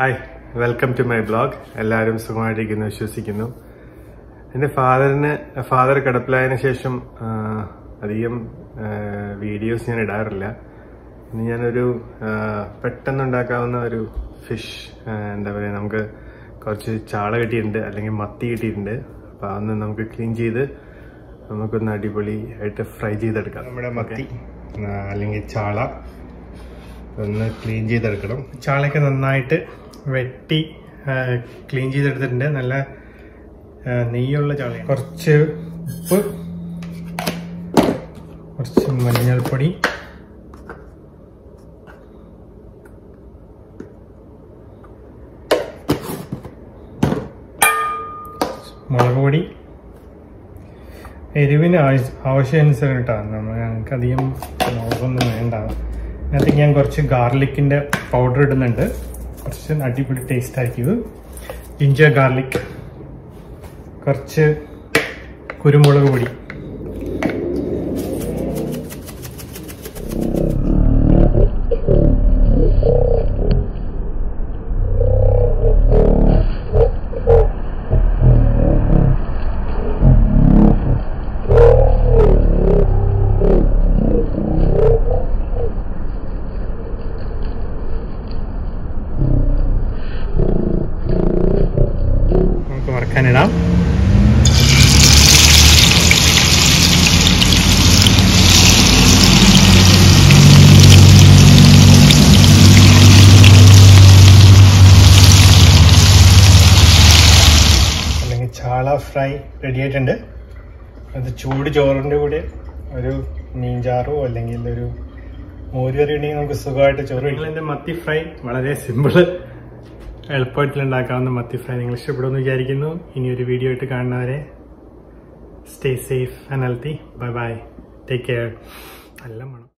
Hi welcome to my blog എല്ലാവരും സുഖമായിട്ടിരിക്കുന്നു വിശ്വസിക്കുന്നു. എന്റെ ഫാദറിന് ഫാദർ കിടപ്പിലായതിനു ശേഷം അധികം വീഡിയോസ് ഞാൻ ഇടാറില്ല. ഇന്ന് ഞാനൊരു പെട്ടെന്നുണ്ടാക്കാവുന്ന ഒരു ഫിഷ് എന്താ പറയുക നമുക്ക് കുറച്ച് ചാള കിട്ടിയിട്ടുണ്ട് അല്ലെങ്കിൽ മത്തി കിട്ടിയിട്ടുണ്ട്. അപ്പോൾ അതൊന്ന് നമുക്ക് ക്ലീൻ ചെയ്ത് നമുക്കൊന്ന് അടിപൊളി ആയിട്ട് ഫ്രൈ ചെയ്തെടുക്കാം. നമ്മുടെ മത്തി അല്ലെങ്കിൽ ചാള ഒന്ന് ക്ലീൻ ചെയ്തെടുക്കണം. ചാളയൊക്കെ നന്നായിട്ട് വെട്ടി ക്ലീൻ ചെയ്തെടുത്തിട്ടുണ്ട്. നല്ല നെയ്യുള്ള ചളയാണ്. കുറച്ച് ഉപ്പ് കുറച്ച് മഞ്ഞൾപ്പൊടി മുളക് പൊടി. എരിവിന് ആവശ്യ- ആവശ്യാനുസരണം കേട്ടോ നമ്മൾ ഞങ്ങൾക്ക് അധികം മുളകൊന്നും വേണ്ട. അതിനകത്തേക്ക് ഞാൻ കുറച്ച് ഗാർലിക്കിന്റെ പൗഡർ ഇടുന്നുണ്ട്. കുറച്ച് അടിപൊളി ടേസ്റ്റ് ആക്കിയത് ജിഞ്ചർ ഗാർലിക് കുറച്ച് കുരുമുളക് പൊടി. വറക്കാനിടാം അല്ലെങ്കിൽ ചാള ഫ്രൈ റെഡിയായിട്ടുണ്ട് അത് ചൂട് ചോറിന്റെ കൂടെ ഒരു മീൻചാറോ അല്ലെങ്കിൽ ഒരു മോരുകറി ഉണ്ടെങ്കിൽ നമുക്ക് സുഖമായിട്ട് ചോറ് എന്റെ മത്തി ഫ്രൈ വളരെ സിമ്പിൾ എളുപ്പമായിട്ട് ഉണ്ടാക്കാവുന്ന മത്തി ഫ്രൈ നിങ്ങൾ ഇഷ്ടപ്പെടുമെന്ന് വിചാരിക്കുന്നു. ഇനി ഒരു വീഡിയോ ആയിട്ട് കാണുന്നവരെ stay safe and healthy bye bye take care നല്ല മണം.